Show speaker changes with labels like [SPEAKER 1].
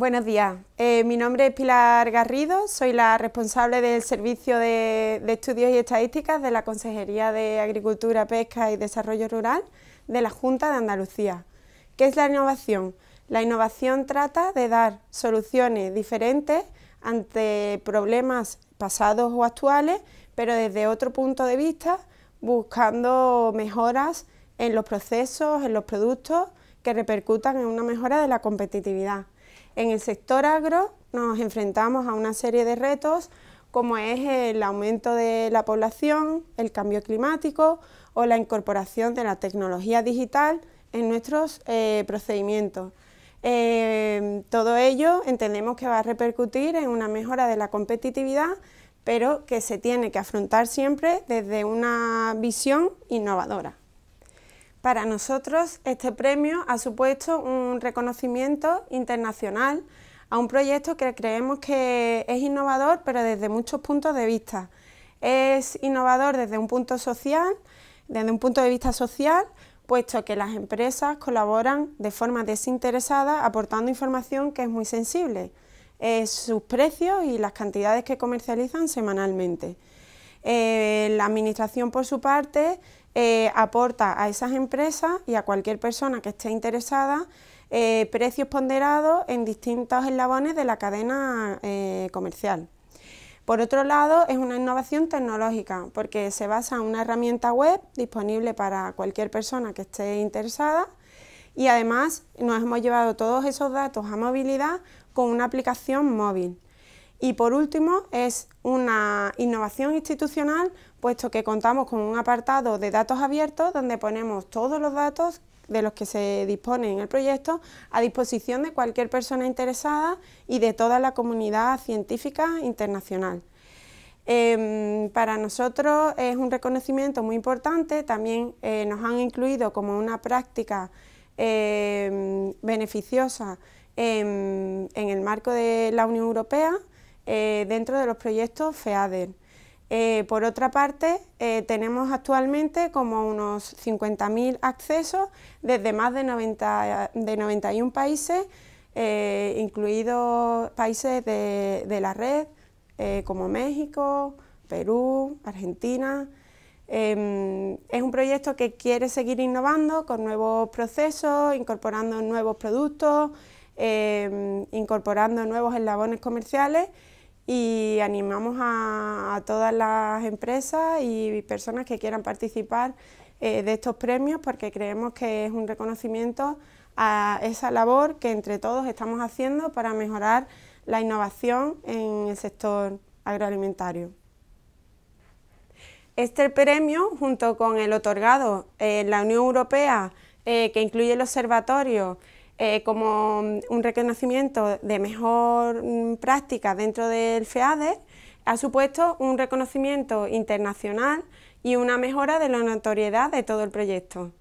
[SPEAKER 1] Buenos días, eh, mi nombre es Pilar Garrido, soy la responsable del Servicio de, Estudios y Estadísticas de la Consejería de Agricultura, Pesca y Desarrollo Rural de la Junta de Andalucía. ¿Qué es la innovación? La innovación trata de dar soluciones diferentes ante problemas pasados o actuales, pero desde otro punto de vista, buscando mejoras en los procesos, en los productos que repercutan en una mejora de la competitividad. En el sector agro nos enfrentamos a una serie de retos como es el aumento de la población, el cambio climático o la incorporación de la tecnología digital en nuestros eh, procedimientos. Eh, todo ello entendemos que va a repercutir en una mejora de la competitividad, pero que se tiene que afrontar siempre desde una visión innovadora. Para nosotros este premio ha supuesto un reconocimiento internacional a un proyecto que creemos que es innovador pero desde muchos puntos de vista. Es innovador desde un punto social, desde un punto de vista social, puesto que las empresas colaboran de forma desinteresada aportando información que es muy sensible, sus precios y las cantidades que comercializan semanalmente. Eh, la Administración, por su parte, eh, aporta a esas empresas y a cualquier persona que esté interesada eh, precios ponderados en distintos eslabones de la cadena comercial. Por otro lado, es una innovación tecnológica porque se basa en una herramienta web disponible para cualquier persona que esté interesada y además nos hemos llevado todos esos datos a movilidad con una aplicación móvil. Y por último, es una innovación institucional, puesto que contamos con un apartado de datos abiertos donde ponemos todos los datos de los que se dispone en el proyecto a disposición de cualquier persona interesada y de toda la comunidad científica internacional. Em, para nosotros es un reconocimiento muy importante, también eh, nos han incluido como una práctica em, beneficiosa en el marco de la Unión Europea eh, dentro de los proyectos FEADER. Eh, por otra parte, eh, tenemos actualmente como unos 50.000 accesos desde más de, 90, de 91 países, incluidos países de, la red, como México, Perú, Argentina. Em, es un proyecto que quiere seguir innovando con nuevos procesos, incorporando nuevos productos, em, incorporando nuevos eslabones comerciales y animamos a, todas las empresas y personas que quieran participar eh, de estos premios porque creemos que es un reconocimiento a esa labor que entre todos estamos haciendo para mejorar la innovación en el sector agroalimentario. Este premio, junto con el otorgado en la Unión Europea, eh, que incluye el observatorio eh, como un reconocimiento de mejor mm, práctica dentro del FEADER, ha supuesto un reconocimiento internacional y una mejora de la notoriedad de todo el proyecto.